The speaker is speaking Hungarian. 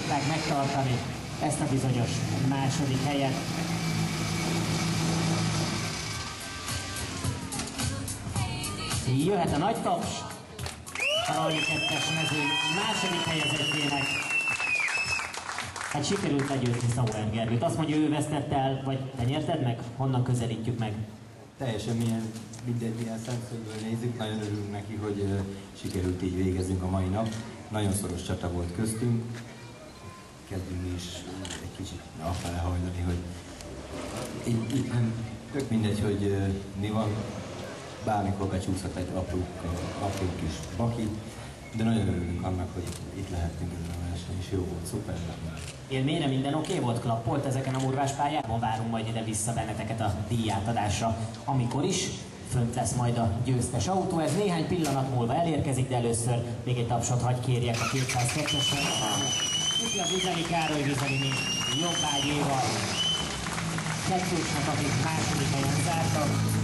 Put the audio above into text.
tudták megtartani ezt a bizonyos második helyet. Jöhet a nagy taps Rally 2-es mező második helyezettének. Hát sikerült legyőzni Sauer Gergőt. Azt mondja, ő vesztett el, vagy te nyerted meg? Honnan közelítjük meg? Teljesen milyen, mindegy ilyen szemszögből nézzük, nagyon örülünk neki, hogy uh, sikerült így végezzünk a mai nap. Nagyon szoros csata volt köztünk. Kezdünk mi is egy kicsit afele hajlani, hogy így, így nem, tök mindegy, hogy uh, mi van, bármikor becsúszhat egy apró, apró kis baki, de nagyon örülünk annak, hogy itt lehetünk ezen a verseny, és jó volt, szuper. Élményre minden oké okay volt, klappolt ezeken a murvás pályákon, várunk majd ide vissza benneteket a díjátadásra, amikor is fönt lesz majd a győztes autó. Ez néhány pillanat múlva elérkezik, de először még egy tapsot hagy kérjek a 202-esen. Itt a Vizeli Károly Vizeli jobbágyéval. Kettősnek, akik második helyen zártak.